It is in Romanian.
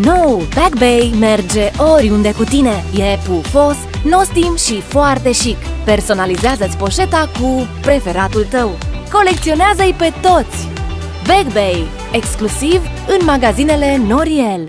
Nou Back Bay merge oriunde cu tine. E pufos, nostim și foarte chic. Personalizează-ți poșeta cu preferatul tău. Colecționează-i pe toți! Back Bay, exclusiv în magazinele Noriel.